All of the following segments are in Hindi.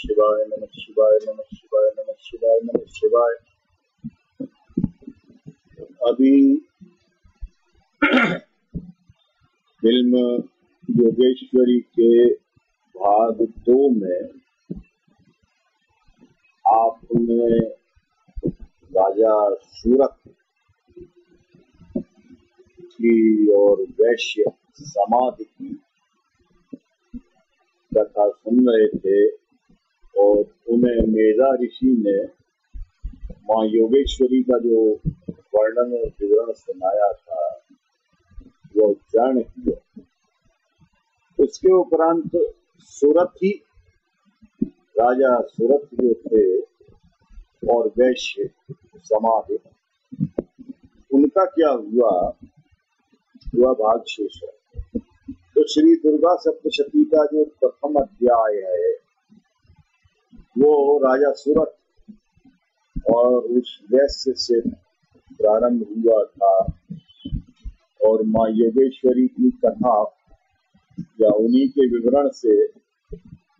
शिवाय नमः शिवाय नमः शिवाय नमः शिवाय नमः शिवाय अभी फ़िल्म योगेश्वरी के भाग दो में आपने राजा सूरत की और वैश्य समाधि की कथा सुन रहे थे। और उन्हें मेधा ऋषि ने माँ योगेश्वरी का जो वर्णन और विवरण सुनाया था, वो उच्चारण किया उसके उपरांत सूरत ही, राजा सूरत जो थे और वैश्य समाधि, उनका क्या हुआ? हुआ भाग शेष है तो श्री दुर्गा सप्तशती का जो प्रथम अध्याय है वो राजा सूरत और उस वैश्य से प्रारंभ हुआ था। और माँ योगेश्वरी की कथा या उन्हीं के विवरण से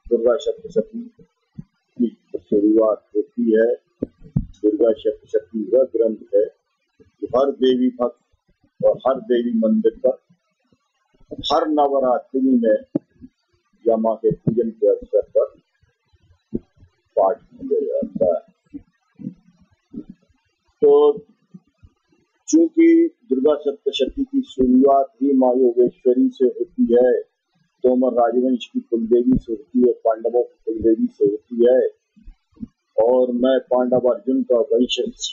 दुर्गा सप्तशती की शुरुआत होती है। दुर्गा सप्तशती वह ग्रंथ है जो हर देवी भक्त और हर देवी मंदिर पर हर नवरात्रि में यमा के पूजन के अवसर पर पाठ किया जाता है तो चूँकि दुर्गा सप्तशती की शुरुआत ही माँ योगेश्वरी से होती है तोमर राजवंश की कुलदेवी से होती है, पांडवों की कुलदेवी से होती है, और मैं पांडव अर्जुन का वंशज।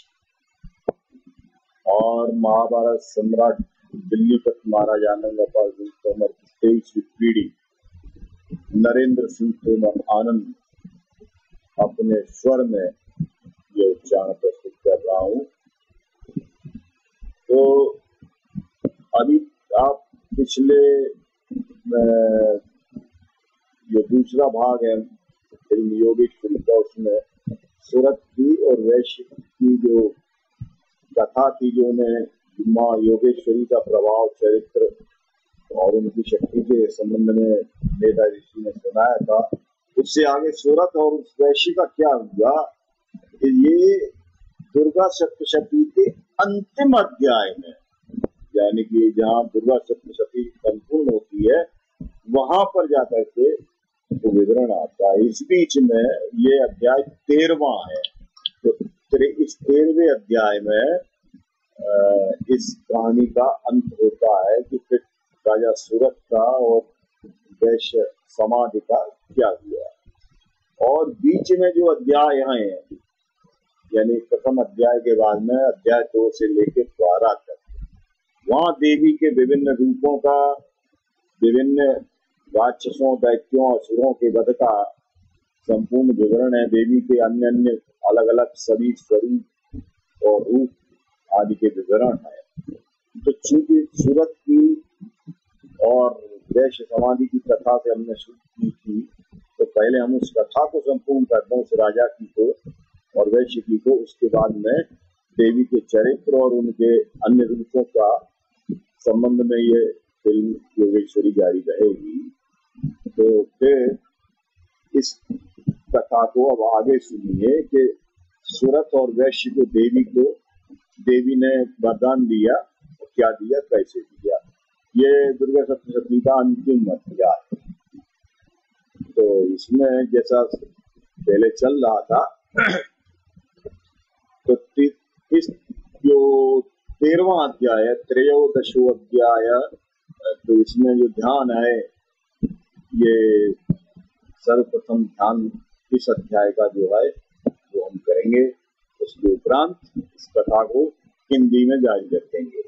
और महाभारत सम्राट दिल्ली तक महाराजा सिंह तोमर की तेईसवीं पीढ़ी, नरेंद्र सिंह तोमर आनंद। अपने स्वर में ये उच्चारण प्रस्तुत कर रहा हूँ। तो अभी आप पिछले जो दूसरा भाग है फ़िल्म योगेश्वरी का उसमें सूरत की और वैश्य की जो कथा थी, जो उन्हें माँ योगेश्वरी का प्रभाव, चरित्र और उनकी शक्ति के संबंध में मेधा ऋषि ने सुनाया था उससे आगे सूरत और उस वैश्य का क्या हुआ ये दुर्गा सप्तशती के अंतिम अध्याय में, यानी कि जहाँ दुर्गा सप्तशती संपूर्ण होती है, वहाँ पर जाकर के तो विवरण आता है। इस बीच में ये अध्याय तेरवा है। तो तेरे इस तेरहवे अध्याय में इस कहानी का अंत होता है कि फिर राजा सूरत का और वैश्य समाधि का क्या हुआ और बीच में जो अध्याय हैं, यानी प्रथम अध्याय के बाद में अध्याय दो से लेकर बारह तक, वहाँ देवी के विभिन्न रूपों का, विभिन्न राक्षसों, दैत्यों, असुरों के वध का संपूर्ण विवरण है। देवी के अन्य अन्य अलग अलग सभी स्वरूप और रूप आदि के विवरण है। तो चूँकि सूरत की और वैश्य समाधि की कथा से हमने शुरू की थी तो पहले हम उस कथा को संपूर्ण करते हैं उस राजा की को और वैश्य की को उसके बाद में देवी के चरित्र और उनके अन्य रूपों का संबंध में ये फ़िल्म योगेश्वरी जारी रहेगी तो फिर इस कथा को अब आगे सुनिए कि सूरत और वैश्य को देवी को देवी ने वरदान दिया क्या दिया कैसे दिया ये दुर्गा सप्तशती का अंतिम अध्याय। तो इसमें जैसा पहले चल रहा था तो इस जो तेरवा अध्याय त्रयोदशो अध्याय तो इसमें जो ध्यान है, ये सर्वप्रथम ध्यान इस अध्याय का जो है, वो हम करेंगे। उसके उपरांत इस कथा को हिंदी में जारी रखेंगे।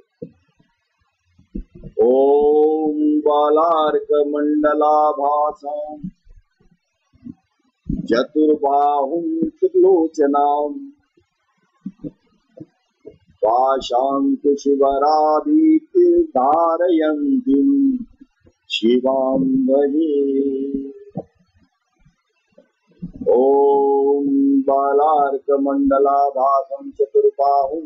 ओम बालार्क मंडलाभासम। चतुर्बाहुं त्रिलोचनाम्। पाशाङ्कुशिवरादितिर्धारयन्तीं शिवां भजे ॐ बालार्कमण्डलाभासं चतुर्बाहुं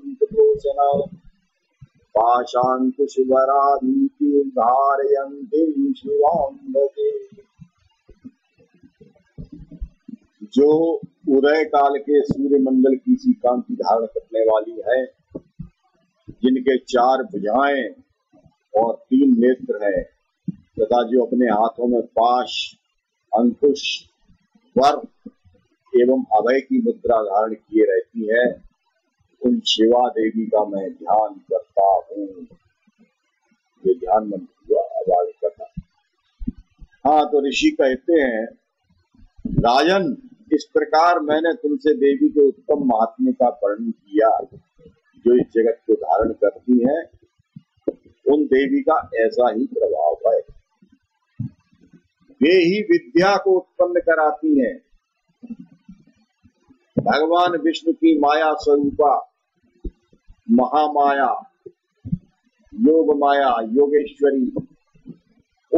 जो उदय काल के सूर्य मंडल की सी कांति धारण करने वाली है, जिनके चार भुजाएँ और तीन नेत्र है, तथा जो अपने हाथों में पाश, अंकुश वर एवं अभय की मुद्रा धारण किए रहती है उन शिवा देवी का मैं ध्यान करता हूँ। ये ध्यान मंत्र हुआ आवाज़ करता हाँ तो ऋषि कहते हैं, राजन, इस प्रकार मैंने तुमसे देवी के उत्तम महात्म्य का वर्णन किया, जो इस जगत को धारण करती है। उन देवी का ऐसा ही प्रभाव है। वे ही विद्या को उत्पन्न कराती हैं। भगवान विष्णु की माया स्वरूपा महामाया योग माया योगेश्वरी,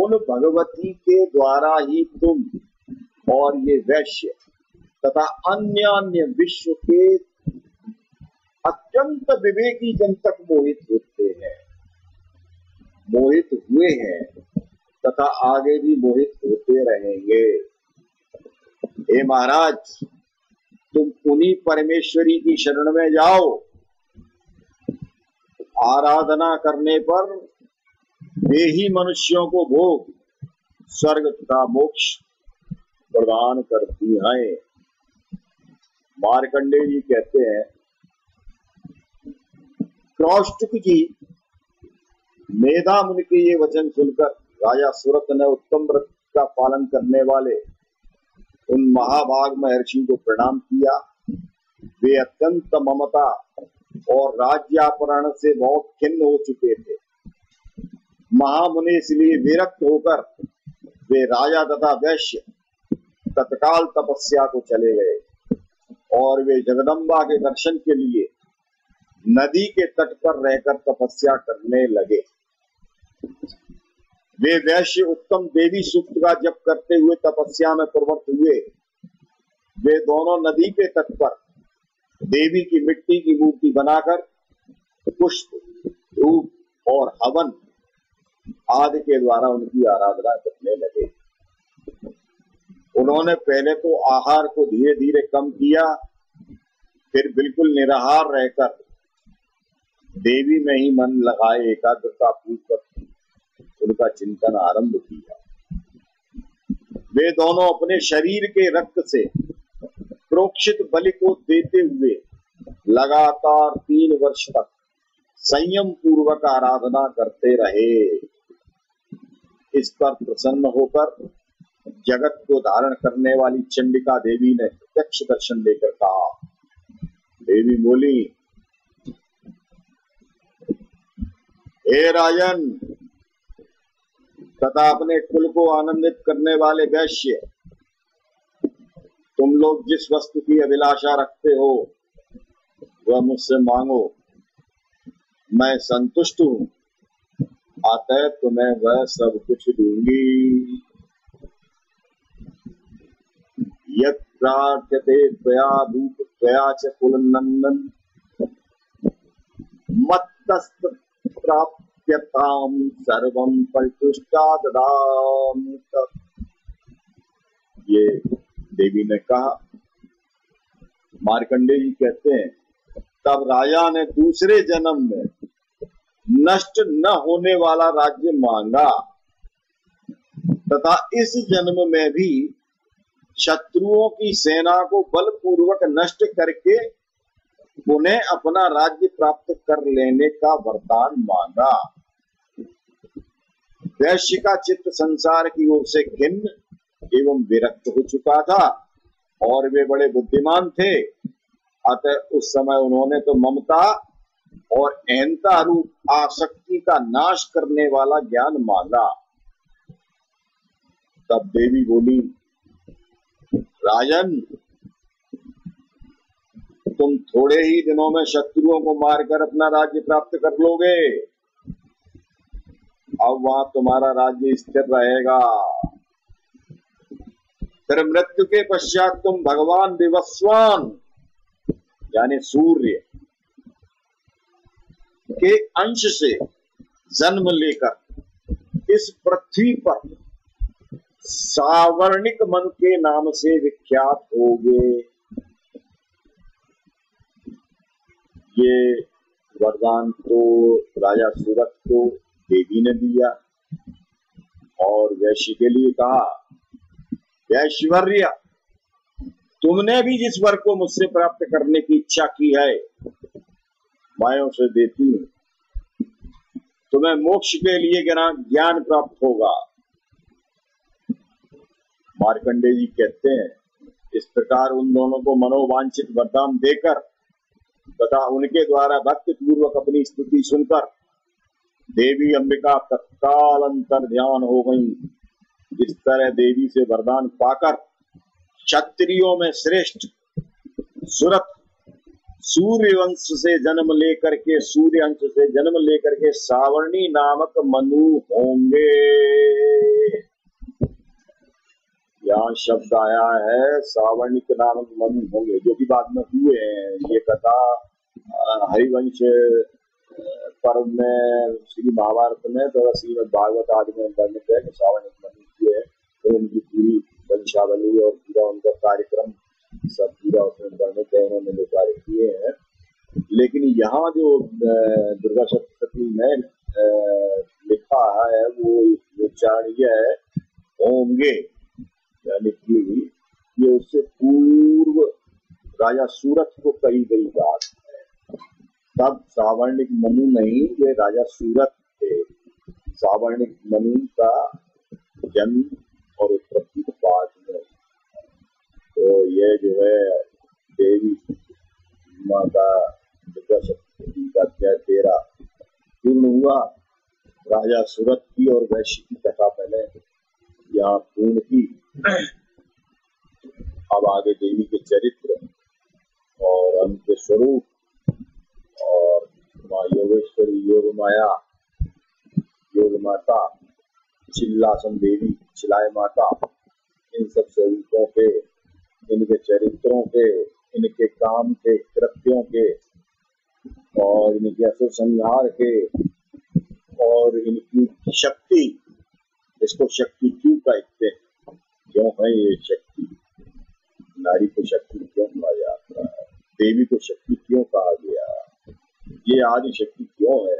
उन भगवती के द्वारा ही तुम और ये वैश्य तथा अन्य अन्य विश्व के अत्यंत विवेकी जन तक मोहित होते हैं। मोहित हुए हैं तथा आगे भी मोहित होते रहेंगे। हे महाराज, तुम उन्हीं परमेश्वरी की शरण में जाओ। आराधना करने पर वे ही मनुष्यों को भोग, स्वर्ग तथा मोक्ष प्रदान करती हैं। मारकंडे जी कहते हैं क्रौष्टुक जी, मेधा मुनि के ये वचन सुनकर राजा सूरत ने उत्तम व्रत का पालन करने वाले उन महाभाग महर्षि को प्रणाम किया। वे अत्यंत ममता और राज्यापरण से बहुत खिन्न हो चुके थे। महामुनि इसलिए विरक्त होकर वे राजा तथा वैश्य तत्काल तपस्या को चले गए और वे जगदम्बा के दर्शन के लिए नदी के तट पर रहकर तपस्या करने लगे। वे वैश्य उत्तम देवी सूक्त का जप करते हुए तपस्या में प्रवृत्त हुए। वे दोनों नदी के तट पर देवी की मिट्टी की मूर्ति बनाकर पुष्प, धूप और हवन आदि के द्वारा उनकी आराधना करने लगे। उन्होंने पहले तो आहार को धीरे धीरे कम किया, फिर बिल्कुल निराहार रहकर देवी में ही मन लगाए, एकाग्रता पूर्वक उनका चिंतन आरंभ किया। वे दोनों अपने शरीर के रक्त से प्रोक्षित बलि को देते हुए लगातार तीन वर्ष तक संयम पूर्वक आराधना करते रहे। इस पर प्रसन्न होकर जगत को धारण करने वाली चंडिका देवी ने प्रत्यक्ष दर्शन लेकर कहा, देवी बोली, हे राजन, तथा अपने कुल को आनंदित करने वाले वैश्य तुम लोग जिस वस्तु की अभिलाषा रखते हो, वह मुझसे मांगो। मैं संतुष्ट हूँ। अतः तुम्हें वह सब कुछ दूँगी। यद प्रार्थ्यते त्वया भूप त्वया च कुलनंदन मत्तस्त प्राप्यताम सर्वम परितुष्टा ददामि ये देवी ने कहा मार्कंडे जी कहते हैं, तब राजा ने दूसरे जन्म में नष्ट न होने वाला राज्य मांगा, तथा इस जन्म में भी शत्रुओं की सेना को बलपूर्वक नष्ट करके उन्हें अपना राज्य प्राप्त कर लेने का वरदान मांगा। वैश्य का चित्त संसार की ओर से खिन्न एवं विरक्त हो चुका था और वे बड़े बुद्धिमान थे। अतः उस समय उन्होंने तो ममता और अहंता रूप आसक्ति का नाश करने वाला ज्ञान मांगा। तब देवी बोली, राजन, तुम थोड़े ही दिनों में शत्रुओं को मारकर अपना राज्य प्राप्त कर लोगे। अब वहाँ तुम्हारा राज्य स्थिर रहेगा। फिर मृत्यु के पश्चात तुम भगवान विवस्वान, यानी सूर्य, के अंश से जन्म लेकर इस पृथ्वी पर सावर्णिक मन के नाम से विख्यात हो गए ये वरदान तो राजा सूरत को देवी ने दिया और वैश्य के लिए कहा वैश्वर्य तुमने भी जिस वर को मुझसे प्राप्त करने की इच्छा की है, मैं से देती हूँ। तुम्हें मोक्ष के लिए ज्ञान प्राप्त होगा। मार्कंडे जी कहते हैं, इस प्रकार उन दोनों को मनोवांछित वरदान देकर तथा उनके द्वारा भक्ति पूर्वक अपनी स्तुति सुनकर देवी अंबिका तत्काल अंतर ध्यान हो गई। जिस तरह देवी से वरदान पाकर क्षत्रियों में श्रेष्ठ सुरत सूर्य वंश से जन्म लेकर के सूर्य अंश से जन्म लेकर के सावर्णी नामक मनु होंगे। यहाँ शब्द आया है सावर्णिक नामक मनु होंगे। जो कि बाद में हुए हैं, ये कथा हरिवंश पर्व में श्री महाभारत में तो श्रीमद भागवत आदि में वर्णित है कि सावन मनुष्य है। तो उनकी पूरी वंशावली और पूरा उनका कार्यक्रम, सब पूरा उसमें वर्णित है, उन्होंने जो कार्य किए हैं। लेकिन यहाँ जो दुर्गा सप्तमी में लिखा है, वो उच्चारण यह है होंगे लिखी हुई, ये उससे पूर्व राजा सूरत को कही गई बात। तब सावर्णिक मनु नहीं ये राजा सूरत थे। सावर्णिक मनु का जन्म और उत्पत्ति बाद में। तो ये जो है, देवी माता दुर्गा शक्ति का अध्याय तेरा। पूर्ण हुआ? राजा सूरत की और वैश्य की कथा पहले यहाँ पूर्ण की। अब आगे देवी के चरित्र और अंत स्वरूप और माँ योगेश्वरी योग माया योग माता चिल्लासन देवी चिलाय माता, इन सब स्वरूपों के, इनके चरित्रों के, इनके काम के, कृत्यों के, और इनके असुर संहार के, और इनकी शक्ति, इसको शक्ति क्यों कहते हैं? क्यों है ये शक्ति? नारी को शक्ति क्यों कहा जाता है? देवी को शक्ति क्यों कहा गया? ये आदि शक्ति क्यों है?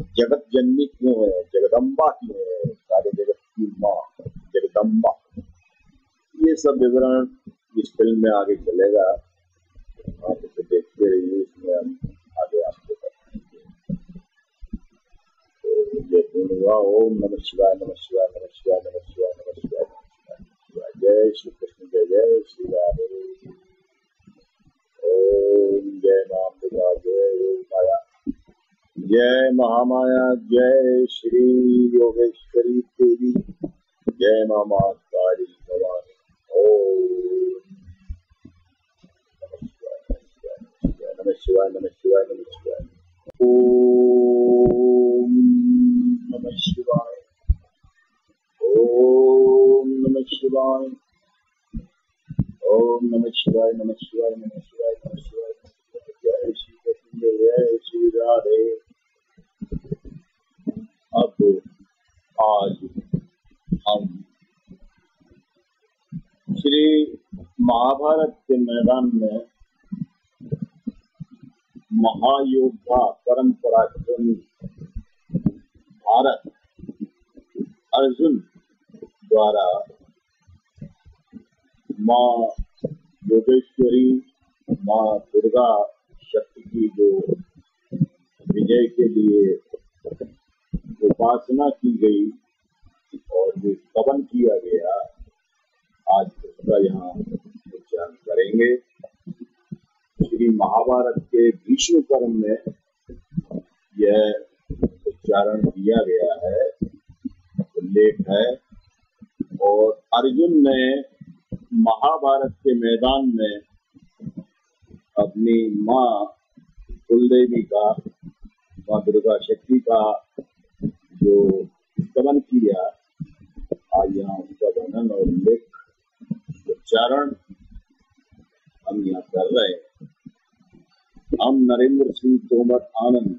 जगत जननी क्यों है? जगदम्बा क्यों है? सारे जगत की माँ, जगदम्बा। ये सब विवरण इस फ़िल्म में आगे चलेगा। आप इसे देखते रहिए, इसमें हम आगे आपको बताएँगे। तो हुआ, ओम नमः शिवाय नमः शिवाय नमः शिवाय नमः शिवाय नमः शिवाय नमः शिवाय। जय श्री कृष्ण, जय जय श्री राधे। जय मामृता जय योग माया जय महामाया, जय श्री योगेश्वरी देवी। जय मामा काली भवानी। ओम नमः शिवाय नमः शिवाय नमः शिवाय ओम नमः शिवाय ओम नमः शिवाय। ओम नमः शिवाय नमः शिवाय नमः शिवाय नमः शिवाय। श्री राधे अब आज हम श्री महाभारत के मैदान में महायोद्धा परम पराक्रमी भारत अर्जुन द्वारा माँ योगेश्वरी, माँ दुर्गा शक्ति की जो विजय के लिए उपासना की गई और जो स्तवन किया गया, आज उसका यहाँ उच्चारण करेंगे। श्री महाभारत के भीष्म कर्म में यह उच्चारण किया गया है, उल्लेख है। और अर्जुन ने महाभारत के मैदान में अपनी माँ कुलदेवी का माँ दुर्गा शक्ति का जो स्तमन किया, आज यहाँ उनका वर्णन और उल्लेख उच्चारण हम यहाँ कर रहे हैं। हम नरेंद्र सिंह तोमर आनंद,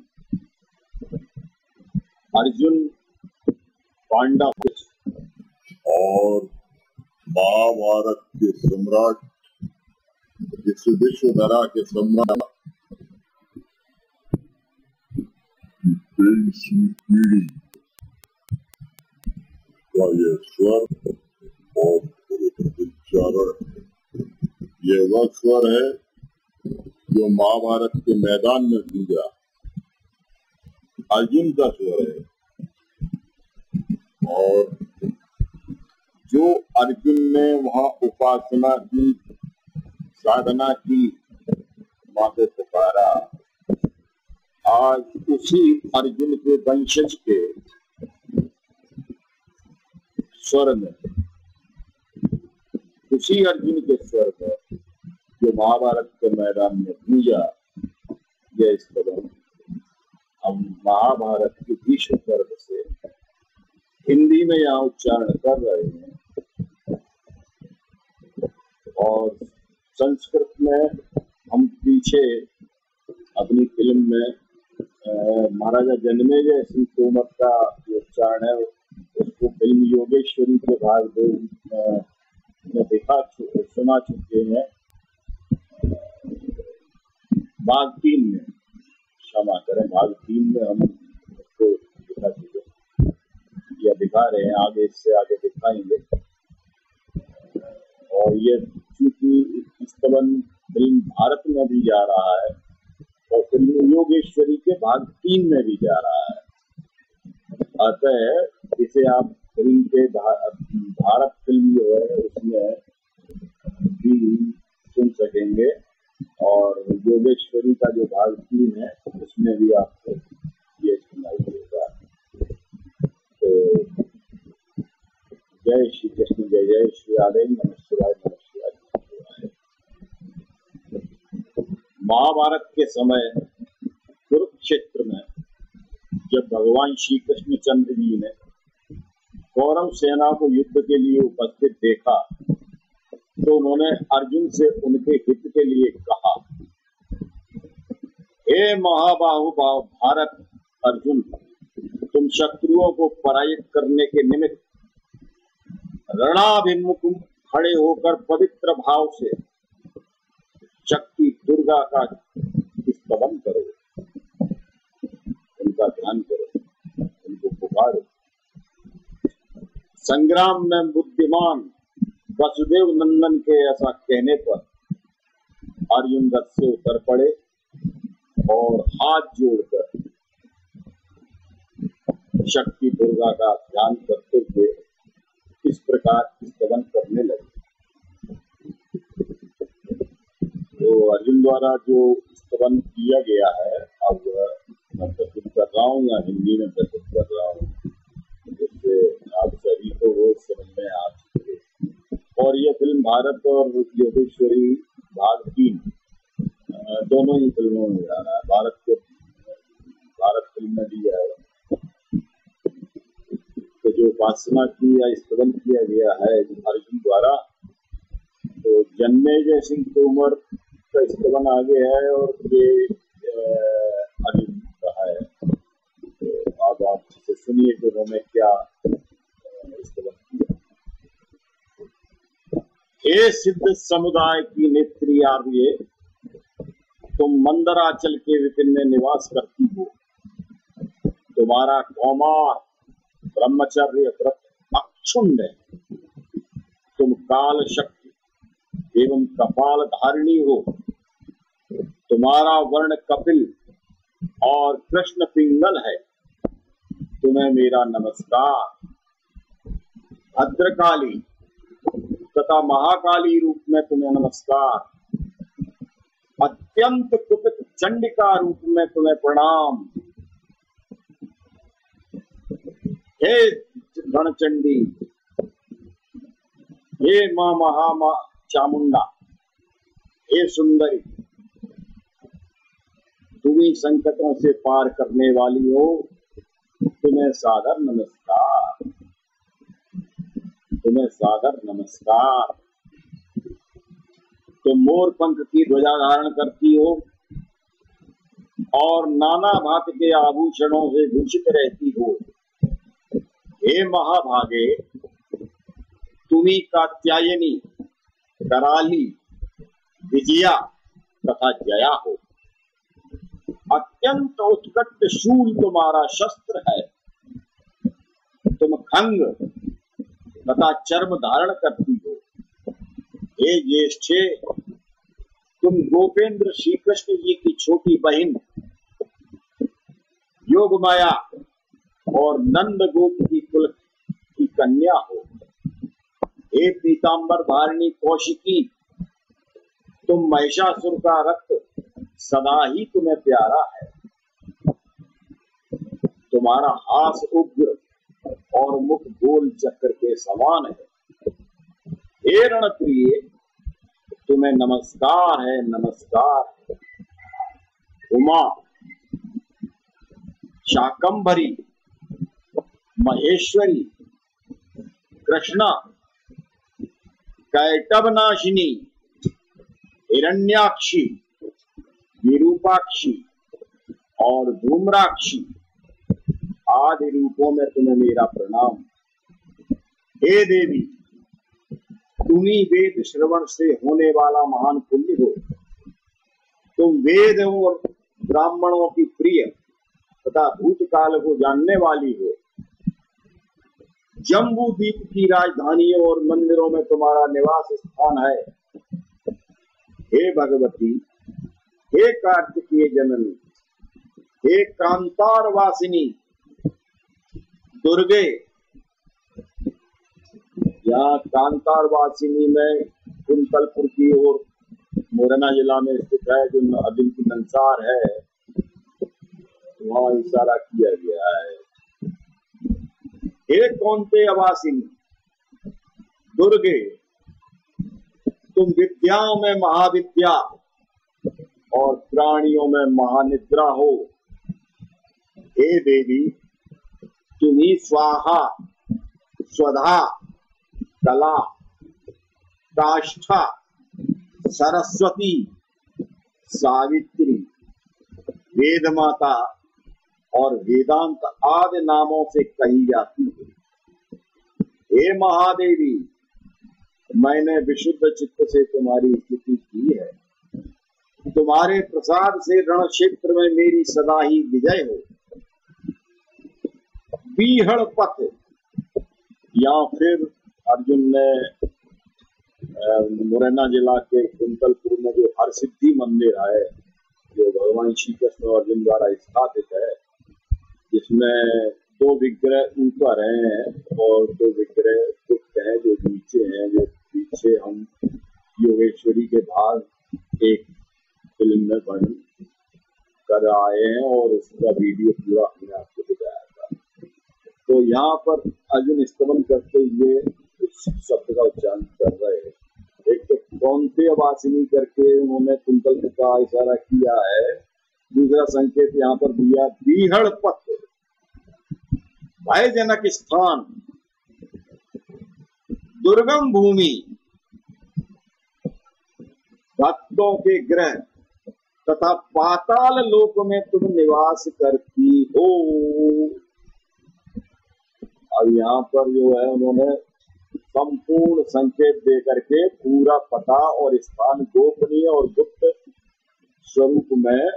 अर्जुन पांडा और महाभारत के सम्राट इस विश्वधरा के सम्राट ये स्वर और उच्चारण ये वह स्वर है जो महाभारत के मैदान में गूंजा अर्जुन का स्वर है और जो अर्जुन ने वहाँ उपासना की, साधना की माते पुकारा आज उसी अर्जुन के वंशज के स्वर में, उसी अर्जुन के स्वर में जो महाभारत के मैदान में पूजा यह इस कदम हम महाभारत की भीष्म पर्व से हिंदी में यहाँ उच्चारण कर रहे हैं और संस्कृत में हम पीछे अपनी फ़िल्म में महाराजा जन्मे जय सिंह तोमर का जो उच्चारण है, उसको फ़िल्म योगेश्वरी के भाग दो देखा सुना चुके हैं। भाग तीन में, क्षमा करें, भाग तीन में हम उसको दिखा चुके या दिखा रहे हैं, आगे इससे आगे दिखाएँगे। और ये चूँकि स्तवन फ़िल्म भारत में भी जा रहा है और फ़िल्म योगेश्वरी के भाग तीन में भी जा रहा है। अतः इसे आप फ़िल्म के भारत फ़िल्म जो है, उसमें भी सुन सकेंगे। और योगेश्वरी का जो भाग तीन है, उसमें भी आपको ये सुनाई देगा। तो जय श्री कृष्ण, जय जय श्री नमस्कार नमस्कार महाभारत के समय कुरुक्षेत्र में जब भगवान श्री कृष्ण चंद्र जी ने कौरव सेना को युद्ध के लिए उपस्थित देखा तो उन्होंने अर्जुन से उनके हित के लिए कहा, हे महाबाहु भारत, अर्जुन, तुम शत्रुओं को पराजित करने के निमित्त रणाभिमुख खड़े होकर पवित्र भाव से शक्ति दुर्गा का स्तवन करो। उनका ध्यान करो, उनको पुकारो। संग्राम में बुद्धिमान वसुदेव नंदन के ऐसा कहने पर अर्जुन रथ से उतर पड़े और हाथ जोड़कर शक्ति दुर्गा का ध्यान करते हुए इस प्रकार स्तवन करने लगे। तो अर्जुन द्वारा जो स्तवन किया गया है, अब मैं प्रस्तुत कर रहा हूँ, या हिंदी में प्रस्तुत कर रहा हूँ, जिससे आप सभी को वो समझ में आ चुके और ये फ़िल्म भारत और योगेश्वरी भाग तीन दोनों ही फ़िल्मों में जा रहा है। भारत के, भारत फ़िल्म में भी जाएगा तो जो उपासना की या स्तवन किया गया है अर्जुन द्वारा तो जन्मे जय सिंह तोमर का स्तवन आगे है और ये अर्जुन का है। तो अब आप सुनिए कि उन्होंने क्या किया। हे सिद्ध समुदाय की नेत्री आर्य, तुम मंदराचल के विपिन में निवास करती हो। तुम्हारा कौमार, ब्रह्मचर्य व्रत अक्षुण्ड है। तुम काल शक्ति एवं कपाल धारिणी हो। तुम्हारा वर्ण कपिल और कृष्ण पिंगल है। तुम्हें मेरा नमस्कार। भद्रकाली तथा महाकाली रूप में तुम्हें नमस्कार। अत्यंत कुपित चंडिका रूप में तुम्हें प्रणाम। हे गणचंडी हे माँ महा चामुंडा, हे सुंदरी तुम्ही संकटों से पार करने वाली हो तुम्हें सादर नमस्कार। तुम्हें सादर नमस्कार। तुम मोर पंख की ध्वजा धारण करती हो और नाना भात के आभूषणों से भूषित रहती हो। हे महाभागे, तुम्ही कात्यायनी, कराली, विजया तथा जया हो। अत्यंत उत्कट शूल तुम्हारा शस्त्र है। तुम खंग, तथा चर्म धारण करती हो। हे ज्येष्ठे, तुम गोपेंद्र श्री कृष्ण जी की छोटी बहन योग माया और नंद गोप की कुल की कन्या हो। हे पीताम्बर धारिणी कौशिकी, तुम महिषासुर का रक्त सदा ही तुम्हें प्यारा है। तुम्हारा हास उग्र और मुख गोल चक्र के समान है। हे रण प्रिय तुम्हें नमस्कार है, नमस्कार। उमा, शाकंभरी, महेश्वरी, कृष्णा, कैटवनाशिनी, हिरण्याक्षी विरूपाक्षी और धूम्राक्षी आदि रूपों में तुम्हें मेरा प्रणाम। हे देवी तुम्ही वेद श्रवण से होने वाला महान पुण्य हो। तुम वेद और ब्राह्मणों की प्रिय तथा भूतकाल को जानने वाली हो। जम्बू द्वीप की राजधानियों और मंदिरों में तुम्हारा निवास स्थान है। हे भगवती हे कार्तिकीय जननी, हे कांतार वासिनी दुर्गे यहाँ कांतार वासिनी में कुंतलपुर की ओर मुरैना जिला में स्थित है, जो अदिल की नंसार है, वहाँ इशारा किया गया है। हे कौनते अवासिनी दुर्गे, तुम विद्याओं में महाविद्या और प्राणियों में महानिद्रा हो। हे देवी, तुम्ही स्वाहा, स्वधा, कला, काष्ठा, सरस्वती, सावित्री वेद माता और वेदांत आदि नामों से कही जाती है। हे महादेवी, मैंने विशुद्ध चित्त से तुम्हारी स्तुति की है। तुम्हारे प्रसाद से रण क्षेत्र में मेरी सदा ही विजय हो। बीहड़ पथ, या फिर अर्जुन ने मुरैना जिला के कुंतलपुर में जो हर सिद्धि मंदिर है, जो भगवान श्री कृष्ण अर्जुन द्वारा स्थापित है, जिसमें दो विग्रह ऊपर हैं और दो विग्रह गुप्त हैं, जो नीचे हैं, जो पीछे हम योगेश्वरी के भाग, एक फ़िल्म में वर्णन कर आए हैं और उसका वीडियो पूरा हमने आपको दिखाया था। तो यहाँ पर अर्जुन स्तमन करते हुए उस शब्द का उच्चारण कर रहे हैं। एक तो कौनते वासिनी करके उन्होंने कुंतल का इशारा किया है। दूसरा संकेत यहाँ पर दिया, बीहड़ पथ। भयजनक स्थान। दुर्गम भूमि। भक्तों के ग्रह। तथा पाताल लोक में तुम निवास करती हो। अब यहाँ पर जो है उन्होंने संपूर्ण संकेत दे करके पूरा पता और स्थान गोपनीय और गुप्त स्वरूप में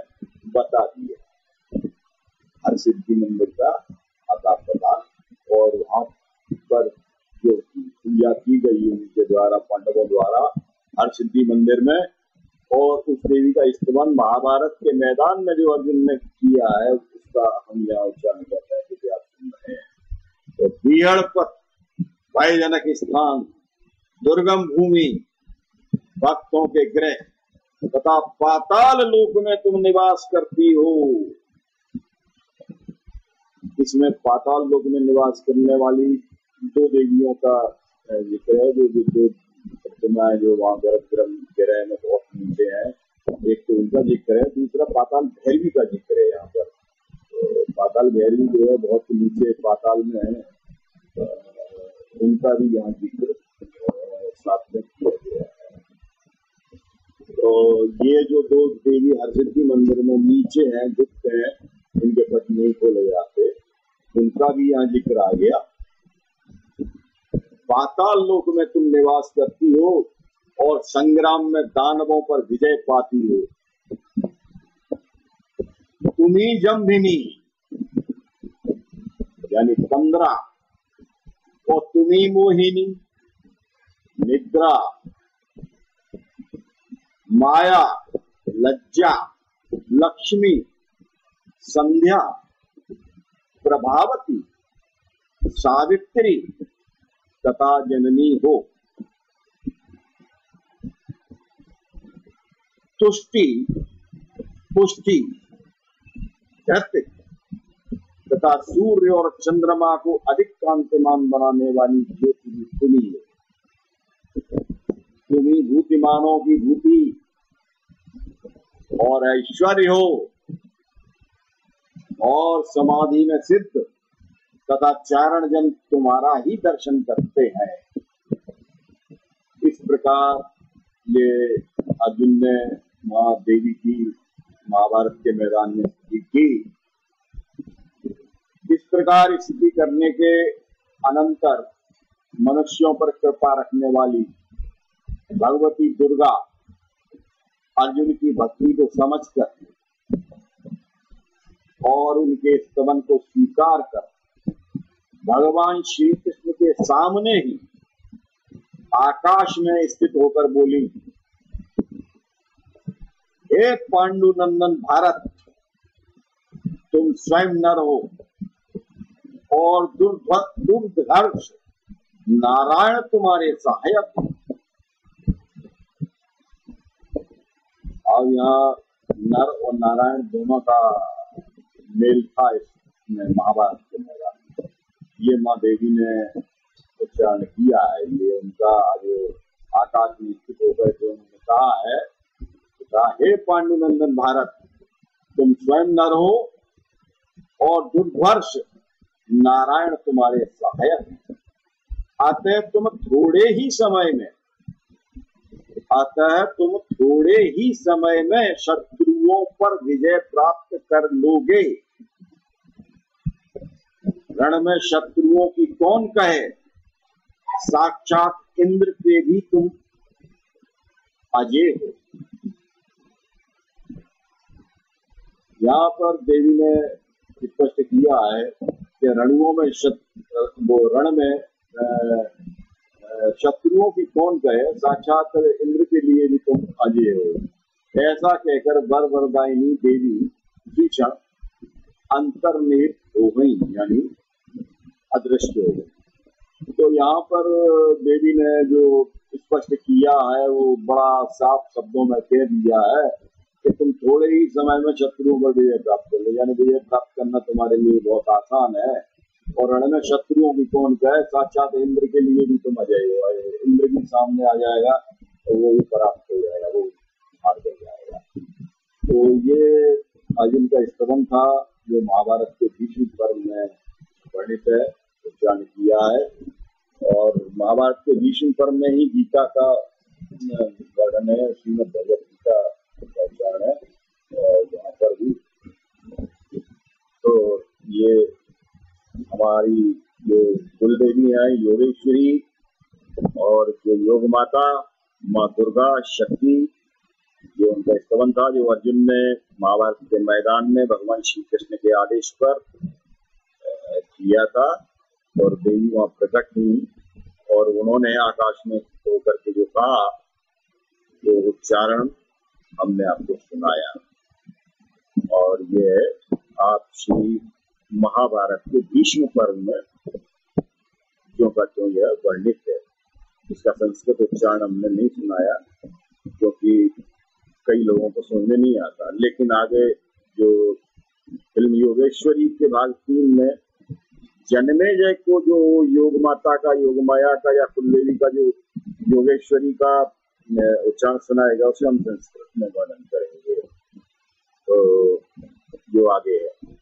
बता दिए हर सिद्धि मंदिर का अता प्रदान और वहाँ पर जो पूजा की गई उनके द्वारा, पांडवों द्वारा हर सिद्धि मंदिर में और उस देवी का इस्तेमाल महाभारत के मैदान में जो अर्जुन ने किया है, उसका हम यहाँ उच्चारण कर रहे हैं कि आप सुन रहे हैं। तो भयजनक स्थान, दुर्गम भूमि, भक्तों के ग्रह तथा पाताल लोक में तुम निवास करती हो। इसमें पाताल लोक में निवास करने वाली दो देवियों का ज़िक्र है, जो जो प्रतिमाएँ जो वहाँ गर्भ ग्रह ग्रह में बहुत नीचे हैं। एक तो उनका ज़िक्र है दूसरा पाताल भैरवी का ज़िक्र है यहाँ पर। तो पाताल भैरवी जो है, बहुत नीचे पाताल में है। उनका भी यहाँ ज़िक्र साथ में किया गया है। तो ये जो दो देवी हरसिद्धि मंदिर में नीचे हैं, गुप्त हैं, इनके पट नहीं खोले जाते उनका भी यहाँ ज़िक्र आ गया। पाताल लोक में तुम निवास करती हो और संग्राम में दानवों पर विजय पाती हो। तुम्ही जम्भिनी, यानी पंद्रह और तुम्ही मोहिनी, निद्रा, माया, लज्जा, लक्ष्मी, संध्या, प्रभावती, सावित्री तथा जननी हो। तुष्टि पुष्टि धृत तथा सूर्य और चंद्रमा को अधिक कांतिमान बनाने वाली ज्योति तुम्ही है। तुम्ही भूतिमानों की भूति और ऐश्वर्य हो और समाधि में सिद्ध तथा चारण जन तुम्हारा ही दर्शन करते हैं। इस प्रकार ये अर्जुन ने माँ देवी की महाभारत के मैदान में स्थिति की। इस प्रकार स्थिति करने के अनंतर मनुष्यों पर कृपा रखने वाली भगवती दुर्गा अर्जुन की भक्ति को समझकर और उनके स्तवन को स्वीकार कर भगवान श्री कृष्ण के सामने ही आकाश में स्थित होकर बोली हे पांडु नंदन भारत, तुम स्वयं नर हो और दुर्ध हर्ष नारायण तुम्हारे सहायक और यहाँ नर और नारायण दोनों का मेल था इसमें महाभारत के मैदान ये माँ देवी ने उच्चारण किया है, ये उनका जो आकाश में स्थित होकर जो उन्होंने कहा है कहा हे पांडुनंदन भारत, तुम स्वयं न रहो और दुर्धर्ष नारायण तुम्हारे सहायक अतः तुम थोड़े ही समय में, अतः तुम थोड़े ही समय में शत्रुओं पर विजय प्राप्त कर लोगे। रण में शत्रुओं की कौन कहे? साक्षात इंद्र पे भी तुम अजय हो। यहाँ पर देवी ने स्पष्ट किया है कि रणुओं में वो रण में शत्रुओं की कौन कहे? साक्षात इंद्र के लिए भी तुम अजय हो। ऐसा कहकर वर वरदायिनी देवी भीषण अंतर्निहित हो गई, यानी अदृश्य हो गई। तो यहाँ पर देवी ने जो स्पष्ट किया है, वो बड़ा साफ़ शब्दों में कह दिया है कि तुम थोड़े ही समय में शत्रुओं पर विजय प्राप्त कर लो। यानी विजय प्राप्त करना तुम्हारे लिए बहुत आसान है। और रण में शत्रुओं की कौन कहे? साक्षात इंद्र के लिए भी तुम अजय हो इंद्र भी सामने आ जाएगा तो वो भी परास्त हो जाएगा, वो हार कर जाएगा। तो ये अर्जुन का स्तवन था, जो महाभारत के भीष्म पर्व में वर्णित है, उच्चारण किया है। और महाभारत के भीष्म पर्व में ही गीता का वर्णन है, श्रीमद भगवत गीता का उच्चारण है और यहाँ पर भी तो ये हमारी जो कुलदेवी है, योगेश्वरी और जो योग माता, माँ दुर्गा, शक्ति, ये उनका स्तवन था जो अर्जुन ने महाभारत के मैदान में भगवान श्री कृष्ण के आदेश पर किया था और देवी वहाँ प्रकट हुई और उन्होंने आकाश में होकर के जो कहा, वो उच्चारण हमने आपको सुनाया। और ये आप श्री महाभारत के भीष्म पर्व में क्यों का क्यों यह वर्णित है इसका संस्कृत उच्चारण हमने नहीं सुनाया, क्योंकि कई लोगों को सुनने नहीं आता, लेकिन आगे जो फ़िल्म योगेश्वरी के भाग तीन में, जन्मे जय को जो योग माता का, योग माया का, या कुलदेवी का जो योगेश्वरी का उच्चारण सुनाएगा, उसे हम संस्कृत में वर्णन करेंगे। तो जो आगे है।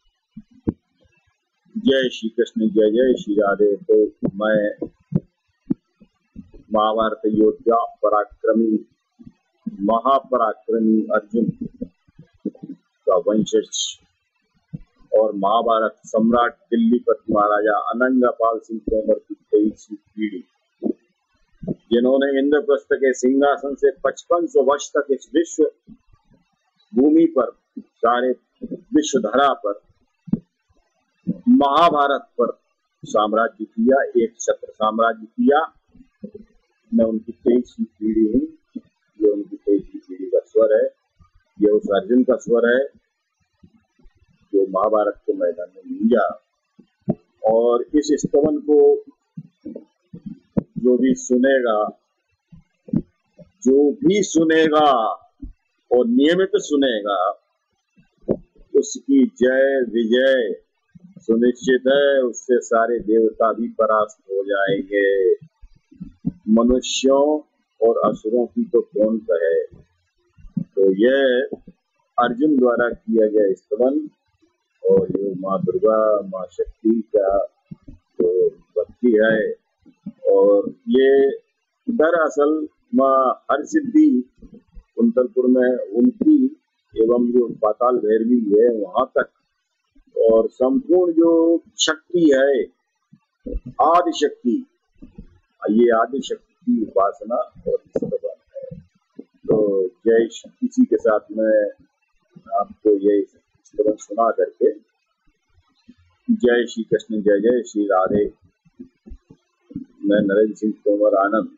जय श्री कृष्ण, जय जय श्री राधे। तो मैं महाभारत योद्धा पराक्रमी, महापराक्रमी अर्जुन का वंशज और महाभारत सम्राट दिल्ली पथ महाराजा अनंगा पाल सिंह तोमर की तेईसवीं पीढ़ी। जिन्होंने इंद्रप्रस्थ के सिंहासन से पचपन सौ वर्ष तक इस विश्व भूमि पर, सारे विश्व धरा पर महाभारत पर साम्राज्य किया, एक छत्र साम्राज्य किया। मैं उनकी तेईसवीं पीढ़ी हूँ। ये उनकी तेईसवीं पीढ़ी का स्वर है। ये उस अर्जुन का स्वर है, जो महाभारत के मैदान में लिया और इस स्तवन को जो भी सुनेगा, जो भी सुनेगा और नियमित सुनेगा, उसकी जय विजय। सुनिश्चित है, उससे सारे देवता भी परास्त हो जाएँगे। मनुष्यों और असुरों की तो कौन कहे? तो यह अर्जुन द्वारा किया गया स्तवन, और जो माँ दुर्गा, माँ शक्ति का जो भक्ति है। और ये दरअसल माँ हर सिद्धि कुंतलपुर में उनकी एवं जो पाताल भैरवी है, वहाँ तक और संपूर्ण जो शक्ति है आदि शक्ति ये आदि शक्ति की उपासना और है। तो जय इसी के साथ में आपको ये सुना करके, जय श्री कृष्ण, जय जय श्री राधे। मैं नरेंद्र सिंह तोमर आनंद।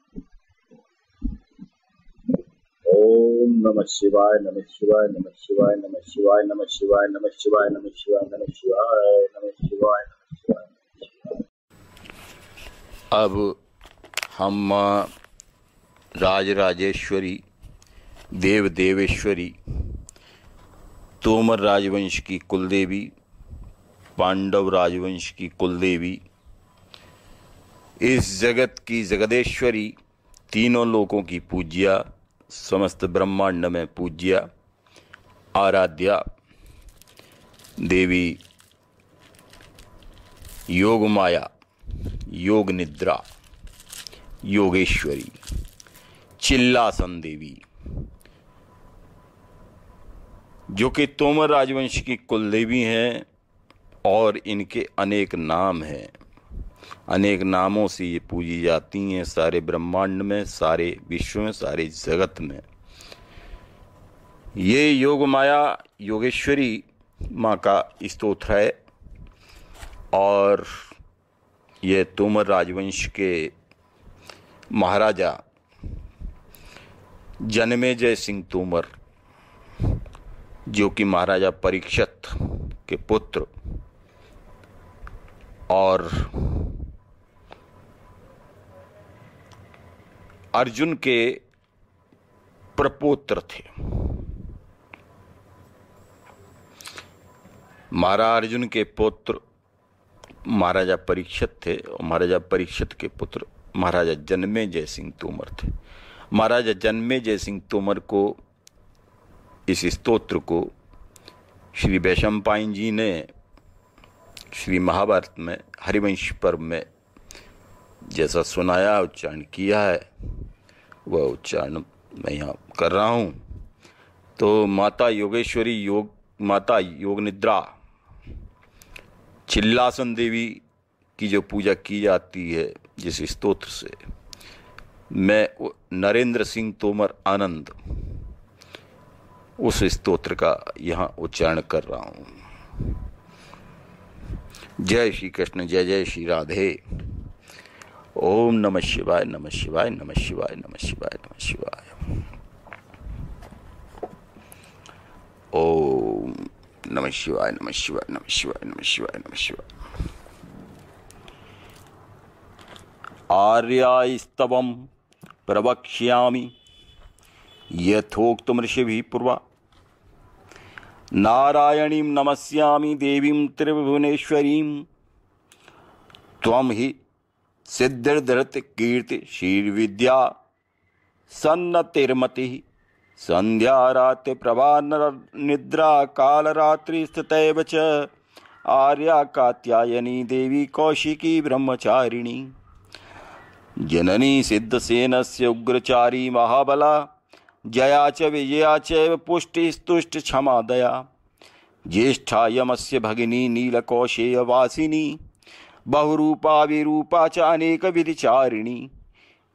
ओम नमः शिवाय नमः शिवाय नमः शिवाय नमः शिवाय नमः शिवाय नमः शिवाय नमः शिवाय नमः शिवाय नमः शिवाय अब हम राजराजेश्वरी देव देवेश्वरी तोमर राजवंश की कुलदेवी, पांडव राजवंश की कुलदेवी, इस जगत की जगदेश्वरी, तीनों लोगों की पूज्या समस्त ब्रह्मांड में पूज्या, आराध्या, देवी योग माया योग निद्रा योगेश्वरी, चिल्लासन देवी, जो कि तोमर राजवंश की कुल देवी हैं और इनके अनेक नाम हैं। अनेक नामों से ये पूजी जाती हैं सारे ब्रह्मांड में, सारे विश्व में, सारे जगत में। ये योग माया योगेश्वरी माँ का स्तोत्र है और ये तोमर राजवंश के महाराजा जन्मे जय सिंह तोमर, जो कि महाराजा परीक्षत के पुत्र और अर्जुन के प्रपोत्र थे। महाराज अर्जुन के पुत्र, महाराजा परीक्षित थे और महाराजा परीक्षित के पुत्र, महाराजा जन्मे जय सिंह तोमर थे। महाराजा जन्मे जय सिंह तोमर को, इस स्तोत्र को श्री वैशम पाइन जी ने श्री महाभारत में, हरिवंश पर्व में जैसा सुनाया, उच्चारण किया है। वह उच्चारण मैं यहाँ कर रहा हूँ। तो माता योगेश्वरी योग, माता योग निद्रा चिल्लासन देवी की जो पूजा की जाती है, जिस स्तोत्र से, मैं नरेंद्र सिंह तोमर आनंद, उस स्तोत्र का यहाँ उच्चारण कर रहा हूँ। जय श्री कृष्ण, जय जय श्री राधे। ओम नमः शिवाय नमः शिवाय नमः शिवाय नमः शिवाय नमः शिवाय। ओम नमः शिवाय नमः शिवाय नमः शिवाय नमः शिवाय नमः शिवाय। आर्यास्तवम प्रवक्ष्यामि यथोक्तमृषिभिः पूर्वा। नारायणीं नमस्यामि, देवीं त्रिभुवनेश्वरीं। हि सिद्धिर्धृतकीर्ति श्रीर्विद्या सन्नतिर्मतिः सन्ध्यारात्रिप्रभा निद्रा कालरात्रिस्थितैव च। आर्या कात्यायनी देवी कौशिकी ब्रह्मचारिणी। जननी सिद्धसेनस्य उग्रचारी महाबला। जया च विजया चैव पुष्टिस्तुष्ट क्षमा दया। ज्येष्ठा यमस्य भगिनी नीलकौशेयवासिनी। बहुरूपा विरूपा च अनेकविधिचारिणी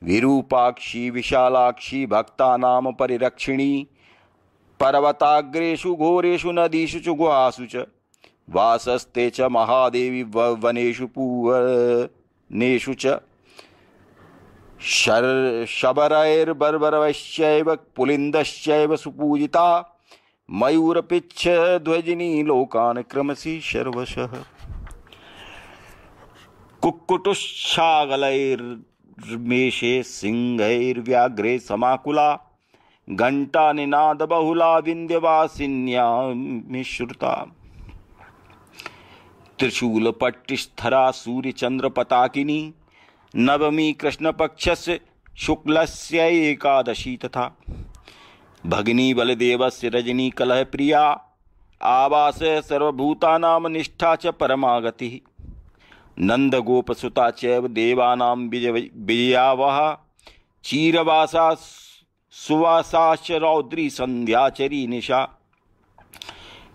विरूपाक्षी विशालाक्षी भक्तानां परिरक्षिणी। पर्वताग्रेषु घोरेषु नदीषु च गुहासु च। वासस्ते च महादेवी वनेषु पूवनेषु च। शर शबरैर्बर्बरवश्चैव पुलिन्दश्चैव सुपूजिता। मयूरपिच्छ ध्वजिनी लोकान् क्रमसि सर्वशः कुक्कुटुश्चागलैर्मेषे सिंहैर्व्याघ्रे समाकुला घंटा निनाद बहुला विंध्यवासिन्या मिश्रुता त्रिशूल पट्टिस्थरा सूर्य चंद्र पताकिनी नवमी कृष्ण पक्ष से शुक्ल एकादशी तथा। भगिनी बलदेव से रजनी कलह प्रिया आवास सर्वभूता निष्ठा च परमागति। नंद गोपसुता चैव देवानां विजयावह चीरवासा सुवासाश्च रौद्री संध्याचरी निशा।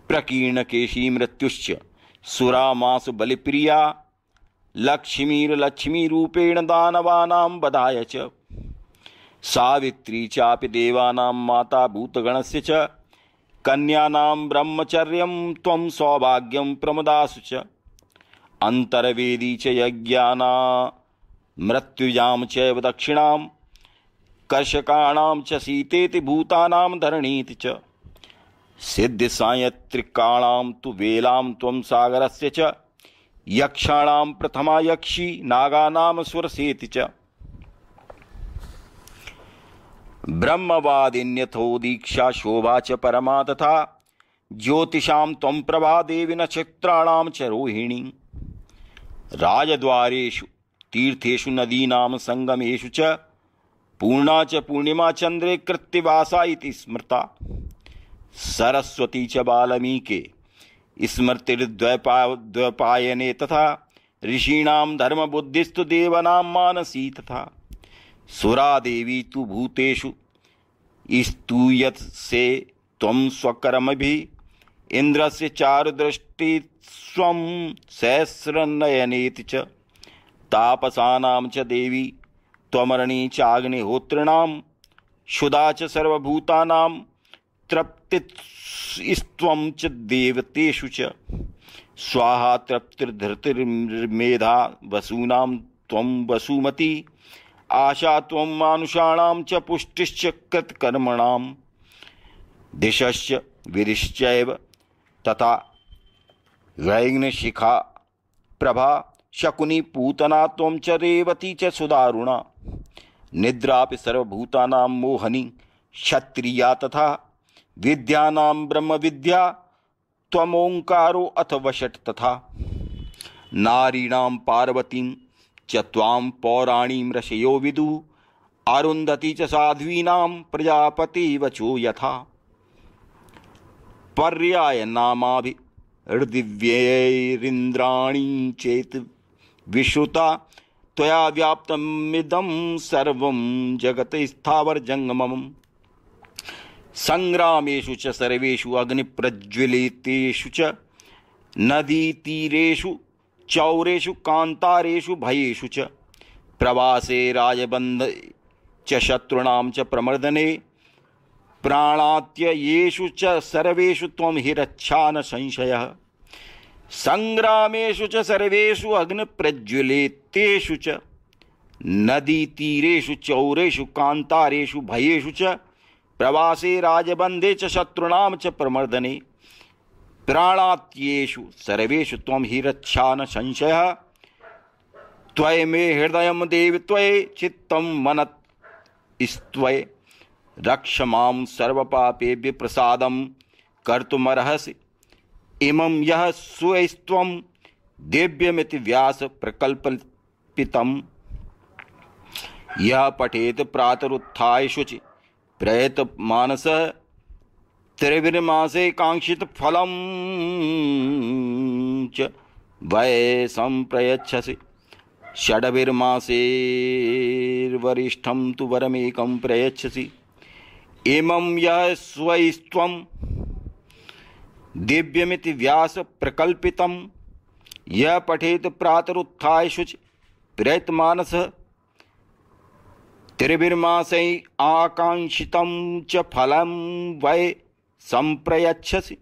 प्रकीर्ण केशी मृत्युश्च सुरामास बलिप्रिया। लक्ष्मीर्लक्ष्मीरूपेण दानवानां वधाय च। सावित्री चापि देवानां माता भूतगणस्य च। कन्यानां ब्रह्मचर्यं त्वं सौभाग्यं प्रमदासु च। अन्तर्वेदी च यज्ञाना मृत्युजां चैव दक्षिणां कर्षकाणां च सीतेति भूतानां धरणीति च। सिद्धिसायत्रिकाणां तु वेलां त्वं सागरस्य च। यक्षाणां प्रथमा यक्षी नागानां सुरसेति च। ब्रह्मवादिन्यथो दीक्षा शोभा च परमा तथा ज्योतिषां त्वं प्रभा देवी नक्षत्राणां च रोहिणी। राजद्वारेषु, तीर्थेषु नदीनां सङ्गमेषु च पूर्णा च पूर्णिमा चन्द्रे कृत्तिवासा इति स्मृता। सरस्वती च बाल्मीके स्मृतिर्द्वैपायने तथा ऋषीणां धर्मबुद्धिस्तु देवनां मानसी तथा। सुरा देवी तु भूतेषु स्तूयसे त्वं स्वकर्मभिः, इन्द्रस्य चारुदृष्टि स्वं सहस्रनयनेति च। तापसानां च देवी, त्वमरणी चाग्निहोत्रिणां क्षुदा च सर्वभूतानां, तृप्तिस्त्वं च देवतेषु च। स्वाहा तृप्तिर्धृतिर्मेधा वसूनां त्वं वसुमती, आशा त्वं मानुषाणां च पुष्टिश्च कृतकर्मणां। दिशश्च विरिश्चैव तथा वैग्नशिखा प्रभा, शकुनी पूतना, त्वं च रेवती च सुदारुणा। निद्रापि सर्वभूतानां मोहनी, क्षत्रिया तथा विद्यानां ब्रह्मविद्या, त्वमोङ्कारो अथ वषट् तथा। नारीणां पार्वतीं च त्वां पौराणीं विदु, अरुन्धती च साध्वीनां प्रजापतिवचो यथा। पर्याय नामाभिर्दिव्यैरिन्द्राणी चेत् विश्रुता त्वया व्याप्तमिदं सर्वं जगत् स्थावरजङ्गमम् सङ्ग्रामेषु च सर्वेषु अग्निप्रज्वलितेषु च नदीतीरेषु, चौरेषु, कान्तारेषु, भयेषु च प्रवासे राजबन्ध च शत्रूणां च प्रमर्दने प्राणात्ययेषु च सर्वेषु त्वं हि रक्षा न संशयः। सङ्ग्रामेषु च सर्वेषु अग्निप्रज्वलितेषु च, नदीतीरेषु चौरेषु कान्तारेषु भयेषु च, प्रवासे राजबंधे च शत्रूणां च प्रमर्दने, प्राणात्येषु सर्वेषु त्वं हि रक्षा न संशयः। त्वय मे हृदयं देवि, त्वये चित्तं मनत् स्त्वय रक्ष माँ सर्वपापेभ्य प्रसादं कर्तुमर्हसि। इमं यः स्वस्त्वं दिव्यमिति व्यास प्रकल्पितं यः पठेत प्रातरुत्थाय शुचि। प्रयत मानस त्रिविर्मासे कांक्षित फलम च वै संप्रयच्छसि षड्भिर्मासेर्वरिष्ठं तु वरमेकं प्रयच्छसि। इमं यः स्वस्त्वं दिव्यमिति व्यास प्रकल्पितं यः पठेत प्रातरुत्थाय शुचि प्रयतमानसः। त्रिभिर्मासै आकांक्षितं च फलं वै संप्रयच्छसि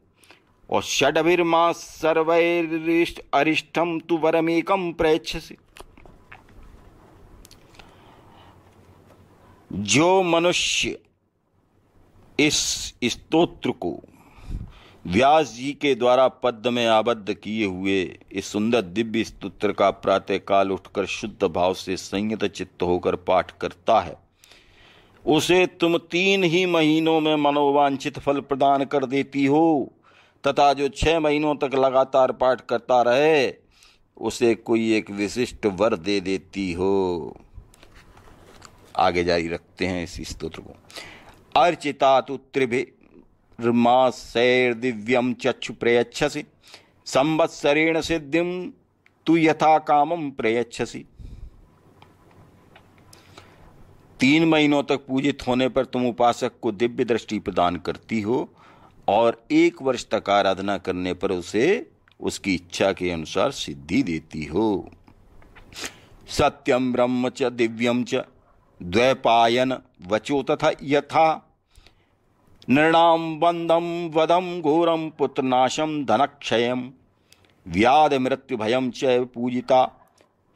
और षडभिर्मास सर्वैरिष्ट अरिष्टम तु वरमेकम प्रयच्छसि। जो मनुष्य इस स्तोत्र को व्यास जी के द्वारा पद में आबद्ध किए हुए इस सुंदर दिव्य स्तोत्र का प्रातः काल उठकर शुद्ध भाव से संयत चित्त होकर पाठ करता है। उसे तुम तीन ही महीनों में मनोवांछित फल प्रदान कर देती हो, तथा जो छह महीनों तक लगातार पाठ करता रहे, उसे कोई एक विशिष्ट वर दे देती हो। आगे जारी रखते हैं इस स्तोत्र को। अर्चिता तो त्रिभि दिव्यम चक्षु प्रयच्छसि। संवत्सरेण सिद्धिम तु यथा कामम प्रयच्छसि। तीन महीनों तक पूजित होने पर तुम उपासक को दिव्य दृष्टि प्रदान करती हो और एक वर्ष तक आराधना करने पर उसे उसकी इच्छा के अनुसार सिद्धि देती हो। सत्यम ब्रह्म च दिव्यम च द्वैपायन वचो तथा यथा नृणाम बंधम वदम घोरम पुत्रनाशम धनक्षयम व्याध मृत्यु भयम च पूजिता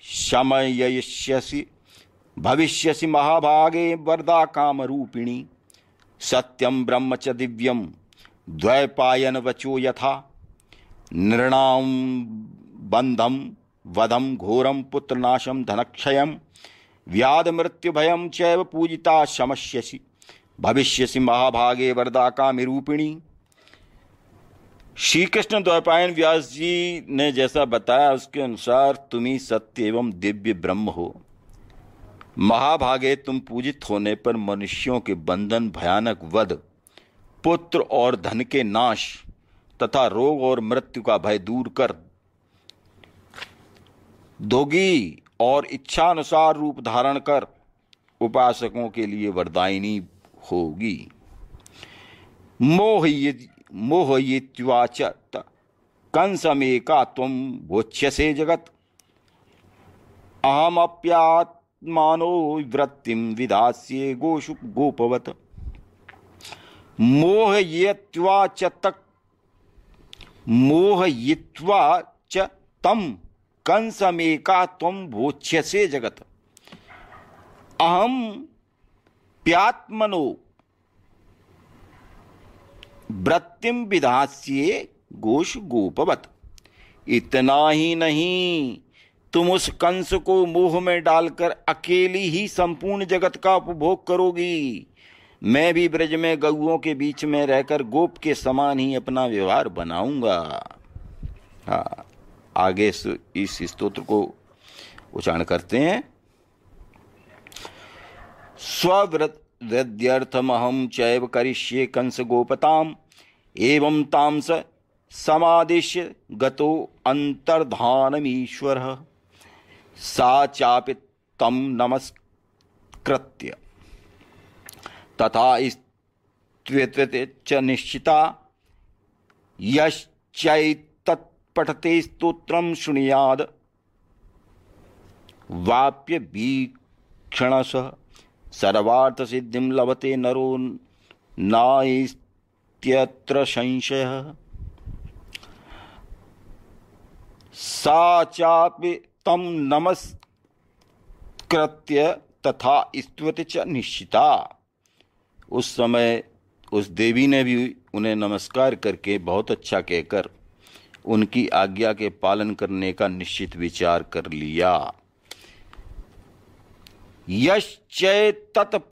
शमयिष्यसि, भविष्यसि महाभागे वरदा काम रूपिणी सत्यम ब्रह्म च दिव्यम द्वैपायन वचो यथा। नृणाम बंधम वधम घोरम पुत्रनाशम धनक्षयम व्याध मृत्यु भयम चैव पूजिता शमस्यसि। भविष्यसि महाभागे वरदा का मिरूपिणी श्री कृष्ण द्वैपायन व्यास जी ने जैसा बताया, उसके अनुसार तुम्ही सत्य एवं दिव्य ब्रह्म हो। महाभागे तुम पूजित होने पर मनुष्यों के बंधन भयानक वध, पुत्र और धन के नाश तथा रोग और मृत्यु का भय दूर कर। दोगी और इच्छानुसार रूप धारण कर, उपासकों के लिए वरदायिनी होगी। मोहयित्वाच कंसमेका तुम भोच्यसे जगत। अहमप्यात्मानो वृत्तिम विधास्ये गोषु गोपवत। मोहयित्वा च तक मोहयित्वा च तम कंसमेका तुम भोच्यसे जगत। अहम प्यात्मनो वृत्तिम विधास्ये गोश गोपवत इतना ही नहीं, तुम उस कंस को मोह में डालकर अकेली ही संपूर्ण जगत का उपभोग करोगी। मैं भी ब्रज में गऊओं के बीच में रहकर गोप के समान ही अपना व्यवहार बनाऊँगा। हाँ आगे इस स्तोत्र को उच्चारण करते हैं। स्ववृद्ध्यर्थमहं चैव करिष्ये कंसगोपताम्। एवं तांस समादिश्य गतो अन्तर्धानमीश्वरः। सा चापि तं नमस्कृत्य। तथा च निश्चिता। यश्चैतत्पठते स्तोत्रं शृणुयाद वाप्य वीक्षणसः। सर्वार्थ सिद्धि लभते नरो नास्त्यत्र संशय। सा चापि तम नमस्कृत्य तथा स्तुति च निश्चिता। उस समय उस देवी ने भी उन्हें नमस्कार करके बहुत अच्छा कहकर उनकी आज्ञा के पालन करने का निश्चित विचार कर लिया। यश्चैतत्पठते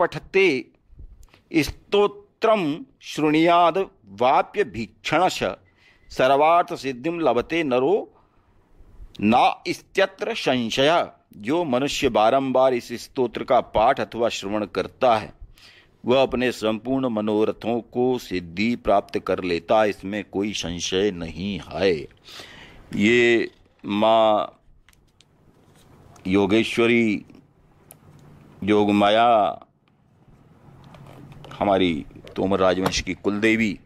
स्तोत्रम श्रृणियाद वाप्य भीक्षण सर्वार्थ सिद्धि लभते नरो ना इत्यत्र संशय। जो मनुष्य बारंबार इस स्तोत्र का पाठ अथवा श्रवण करता है, वह अपने संपूर्ण मनोरथों को सिद्धि प्राप्त कर लेता इसमें कोई संशय नहीं है। ये माँ योगेश्वरी योग माया हमारी तोमर राजवंश की कुलदेवी,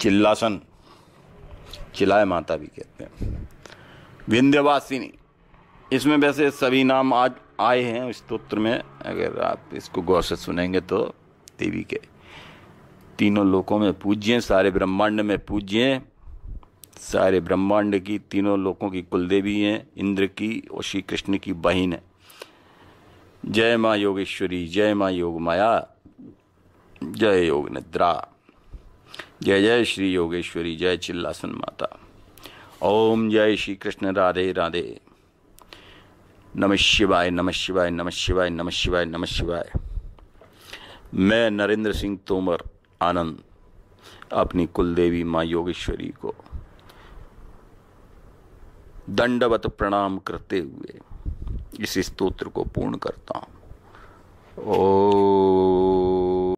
चिल्लासन, चिल्लाए माता भी कहते हैं। विंध्यवासिनी, इसमें वैसे सभी नाम आज आए हैं इस स्तोत्र में, अगर आप इसको गौर से सुनेंगे तो देवी के। तीनों लोकों में पूज्य सारे ब्रह्मांड में पूज्य सारे ब्रह्मांड की तीनों लोकों की कुलदेवी हैं, इंद्र की और श्री कृष्ण की बहन है। जय माँ योगेश्वरी, जय माँ योग माया, जय योग निद्रा। जय जय श्री योगेश्वरी, जय चिल्लासन माता। ओम जय श्री कृष्ण, राधे राधे। नम शिवाय नम शिवाय नम शिवाय नम शिवाय नम शिवाय। मैं नरेंद्र सिंह तोमर आनंद, अपनी कुलदेवी माँ योगेश्वरी को दंडवत प्रणाम करते हुए इस स्तोत्र को पूर्ण करता हूँ। ओ